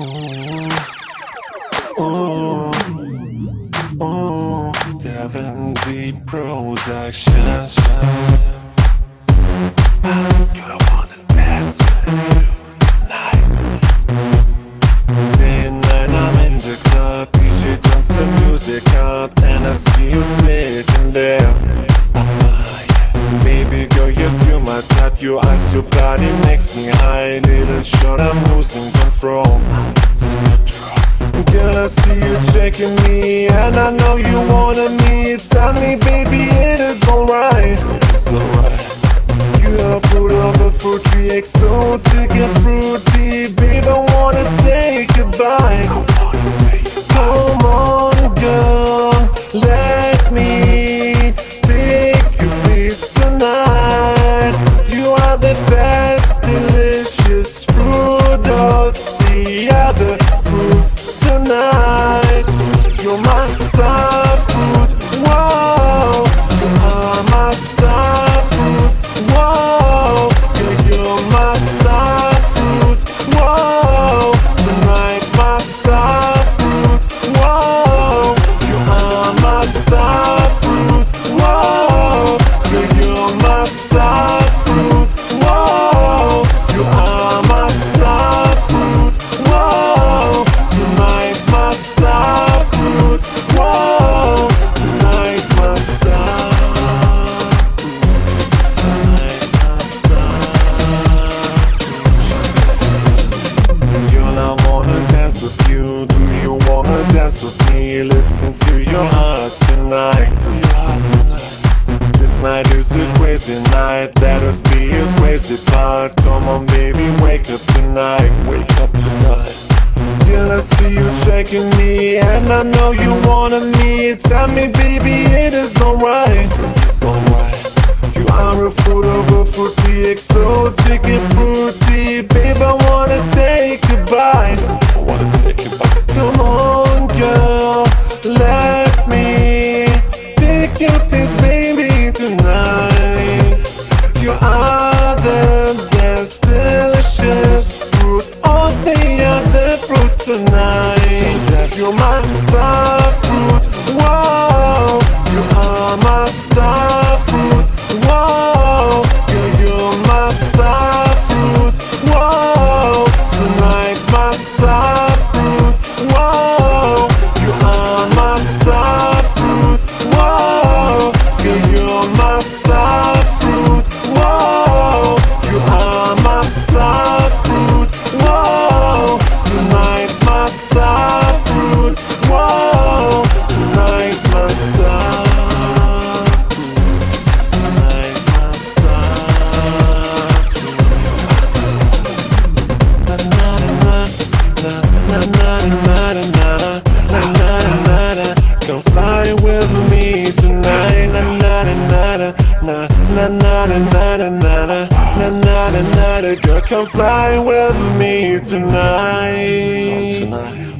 Ooh, ooh, Devin D Production. You don't wanna dance with you tonight. Day and night I'm in the club, DJ turns the music up, and I see you sitting there. Yes you my type, your eyes, your body makes me high. Little short, I'm losing control. Girl, I see you checking me, and I know you wanna me. Tell me, baby, it is alright. You are fruit of a fruit tree, exotic tonight. You're my star your heart tonight. Tonight. This night is a crazy night. Let us be a crazy part. Come on, baby, wake up tonight. Wake up tonight. Girl, I see you checking me, and I know you wanna me. Tell me, baby, it is alright. It's alright. You are a fruit of a fruity, exotic and fruity. Babe, I wanna take a bite. I wanna take a bite. Come on, tonight. You're my star fruit, whoa. You are my star fruit, whoa. Yeah, you're my star fruit, whoa. Tonight, my star na na Girl, come fly with me tonight.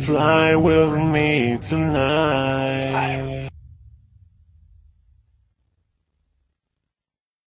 Fly with me tonight